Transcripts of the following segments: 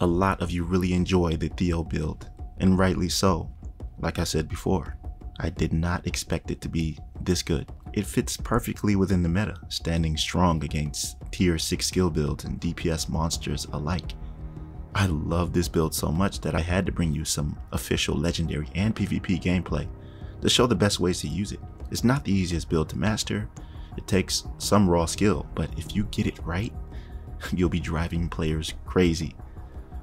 a lot of you really enjoy the Theo build, and rightly so. Like I said before, I did not expect it to be this good. It fits perfectly within the meta, standing strong against tier 6 skill builds and DPS monsters alike. I love this build so much that I had to bring you some official legendary and PvP gameplay to show the best ways to use it. It's not the easiest build to master, it takes some raw skill, but if you get it right, you'll be driving players crazy.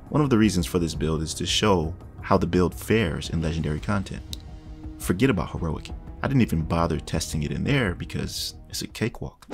One of the reasons for this build is to show how the build fares in legendary content. Forget about heroic. I didn't even bother testing it in there because it's a cakewalk.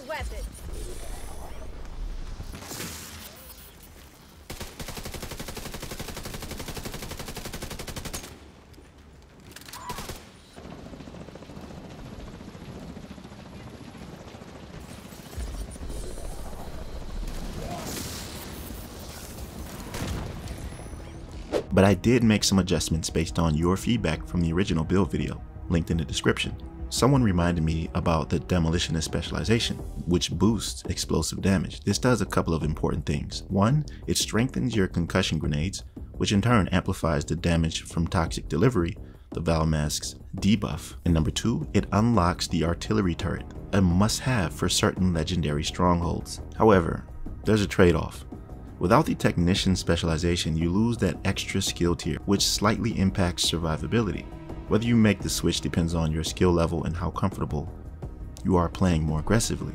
Your weapon! But I did make some adjustments based on your feedback from the original build video, linked in the description. Someone reminded me about the Demolitionist specialization, which boosts explosive damage. This does a couple of important things. One, it strengthens your concussion grenades, which in turn amplifies the damage from toxic delivery, the Vile Mask's debuff. And number two, it unlocks the artillery turret, a must-have for certain legendary strongholds. However, there's a trade-off. Without the technician specialization, you lose that extra skill tier, which slightly impacts survivability. Whether you make the switch depends on your skill level and how comfortable you are playing more aggressively.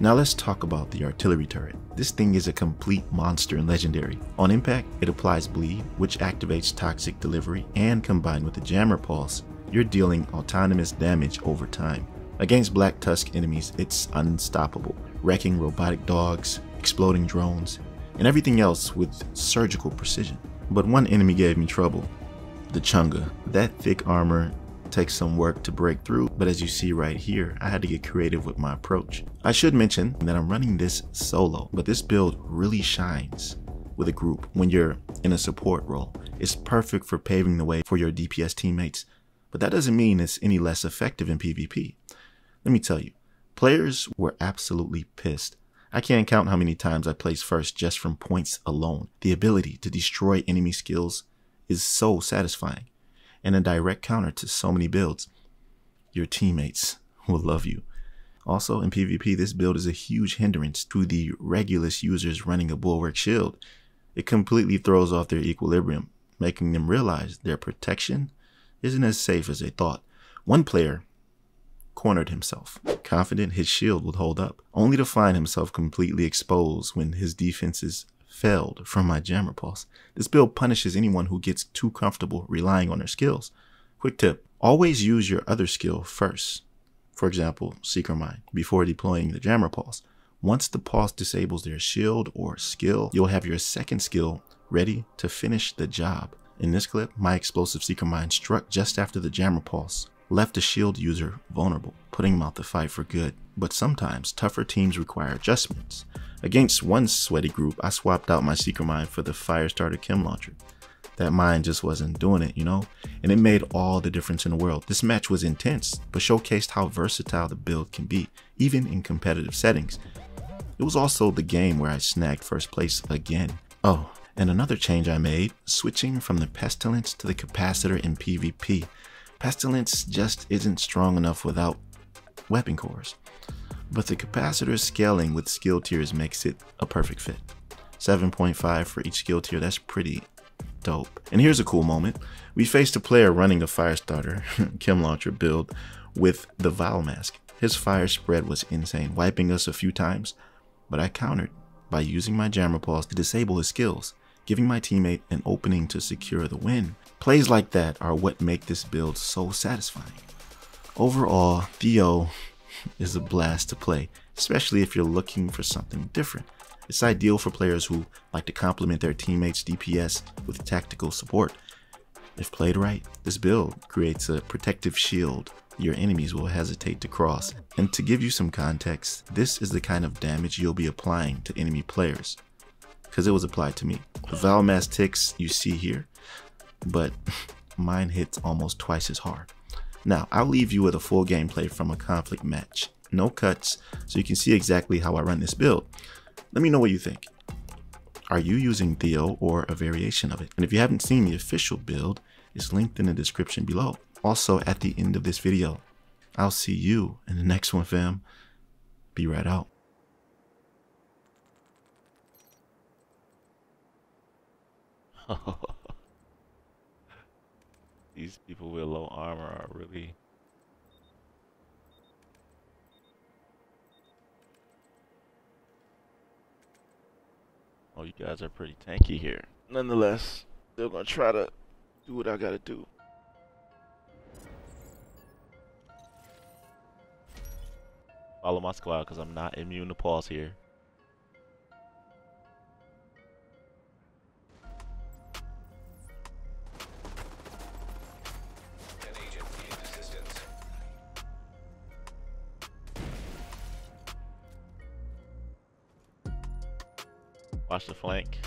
Now let's talk about the artillery turret. This thing is a complete monster in Legendary. On impact, it applies bleed, which activates toxic delivery, and combined with the jammer pulse, you're dealing autonomous damage over time. Against Black Tusk enemies, it's unstoppable, wrecking robotic dogs, exploding drones, and everything else with surgical precision. But one enemy gave me trouble, the Chunga. That thick armor takes some work to break through, but as you see right here, I had to get creative with my approach. I should mention that I'm running this solo, but this build really shines with a group when you're in a support role. It's perfect for paving the way for your DPS teammates, but that doesn't mean it's any less effective in PvP. Let me tell you, players were absolutely pissed. I can't count how many times I placed first just from points alone. The ability to destroy enemy skills is so satisfying and a direct counter to so many builds. Your teammates will love you. Also, in PvP, this build is a huge hindrance to the Regulus users running a Bulwark shield. It completely throws off their equilibrium. making them realize their protection isn't as safe as they thought. One player cornered himself, confident his shield would hold up, only to find himself completely exposed when his defenses failed from my jammer pulse. This build punishes anyone who gets too comfortable relying on their skills. Quick tip, always use your other skill first. For example, Seeker Mine, before deploying the jammer pulse. Once the pulse disables their shield or skill, you'll have your second skill ready to finish the job. In this clip, my explosive Seeker Mine struck just after the jammer pulse, left the shield user vulnerable, putting him out the fight for good. But sometimes tougher teams require adjustments. Against one sweaty group, I swapped out my Seeker mine for the Firestarter Chem Launcher. That mine just wasn't doing it, you know? And it made all the difference in the world. This match was intense, but showcased how versatile the build can be, even in competitive settings. It was also the game where I snagged first place again. Oh, and another change I made, switching from the Pestilence to the Capacitor in PvP. Pestilence just isn't strong enough without weapon cores. But the capacitor scaling with skill tiers makes it a perfect fit. 7.5 for each skill tier, that's pretty dope. And here's a cool moment. We faced a player running a Firestarter Chem Launcher build with the Vile Mask. His fire spread was insane, wiping us a few times, but I countered by using my Jammer Pulse to disable his skills, giving my teammate an opening to secure the win. Plays like that are what make this build so satisfying. Overall, Theo is a blast to play, especially if you're looking for something different. It's ideal for players who like to complement their teammates' DPS with tactical support. If played right, this build creates a protective shield your enemies will hesitate to cross. And to give you some context, this is the kind of damage you'll be applying to enemy players, because it was applied to me. The Vile Mask ticks you see here but mine hits almost twice as hard. Now, I'll leave you with a full gameplay from a conflict match. No cuts, so you can see exactly how I run this build. Let me know what you think. Are you using Theo or a variation of it? And if you haven't seen the official build, it's linked in the description below. Also at the end of this video. I'll see you in the next one, fam. Be right out. these people with low armor are really Oh, you guys are pretty tanky here. Nonetheless, still gonna try to do what I gotta do. Follow my squad because I'm not immune to pause here. Watch the flank.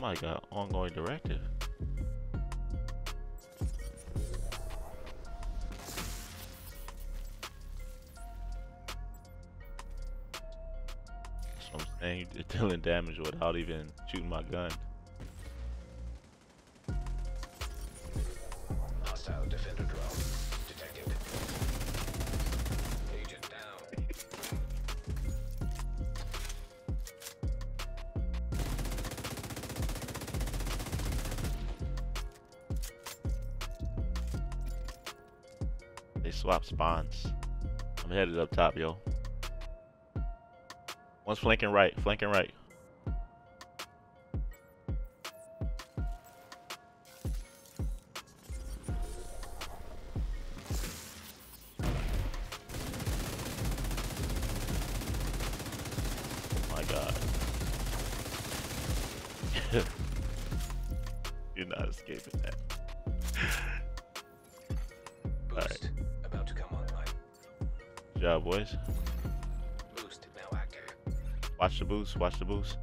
My god, ongoing directive. Dealing damage without even shooting my gun. Hostile defender drone detected. Agent down. They swap spawns. I'm headed up top, yo. One's flanking right, flanking right. Oh my god. You're not escaping that. Alright. About to come online. Good job, boys. Watch the boost. Watch the boost.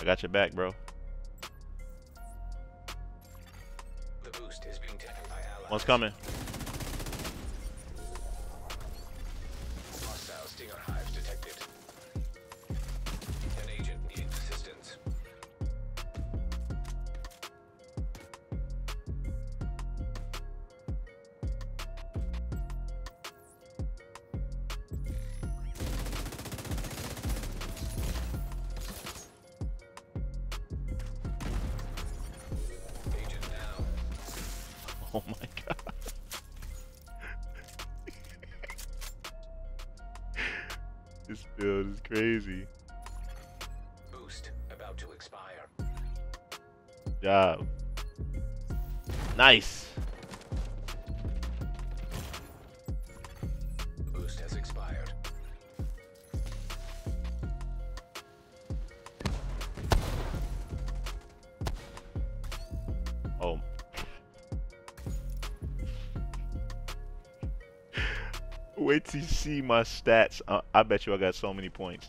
I got your back, bro. The boost is being taken by allies. One's coming. This build is crazy. Boost about to expire. Good job. Nice. Wait till you see my stats. Uh, I bet you I got so many points.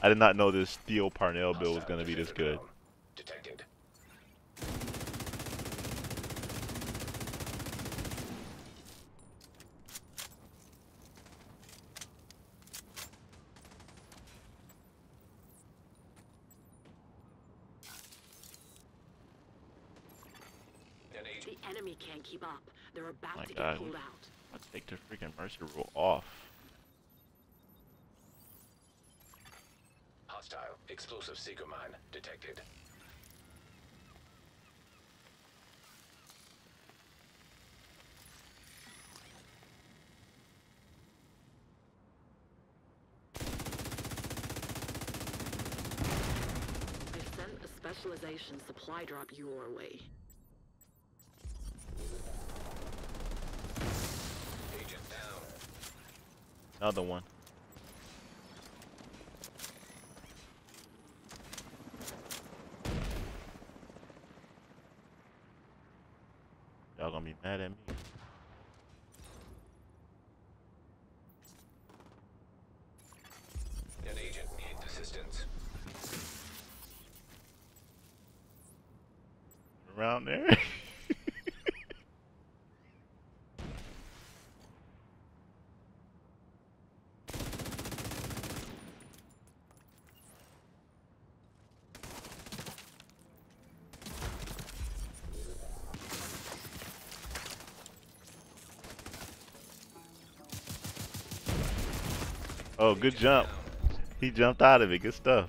I did not know this Theo Parnell build was going to be this good. Detected. The enemy can't keep up. They're about My to God. get pulled out. Let's take the freaking Mercy rule off. Hostile. Explosive seeker mine detected. They sent a specialization supply drop your way. Agent down. Another one. Y'all gonna be mad at me. An agent needs assistance. Around there. oh, good jump. He jumped out of it. Good stuff.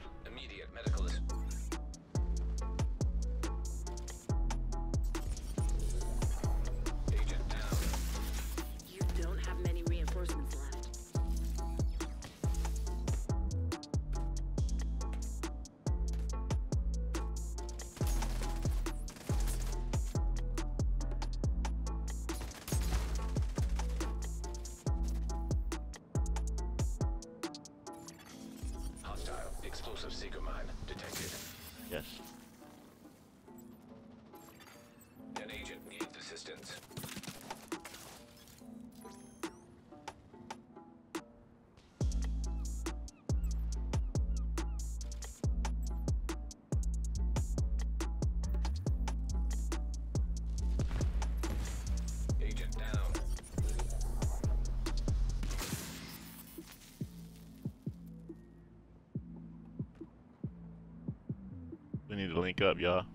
Explosive seeker mine detected. Yes. An agent needs assistance. Need to link up, y'all.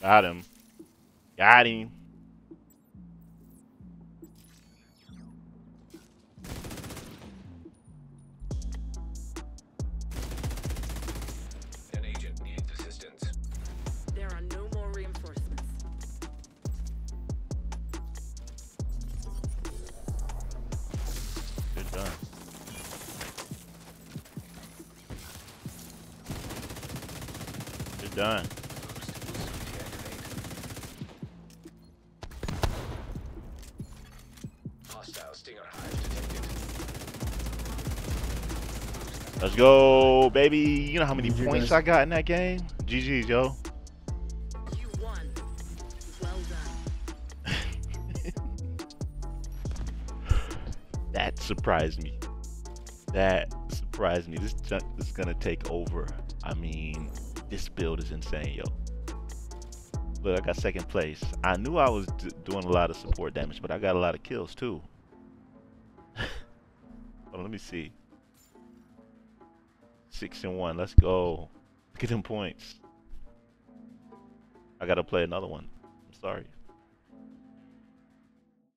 Got him. Got him. An agent needs assistance. There are no more reinforcements. Good done. Good done. Go, baby. You know how many GG, points guys. I got in that game? GG's, yo. You won. Well done. that surprised me. that surprised me. This junk is gonna take over. I mean, this build is insane, yo. Look, I got second place. I knew I was doing a lot of support damage, but I got a lot of kills too. on, let me see. Six and one. Let's go. Get them points. I gotta play another one. I'm sorry.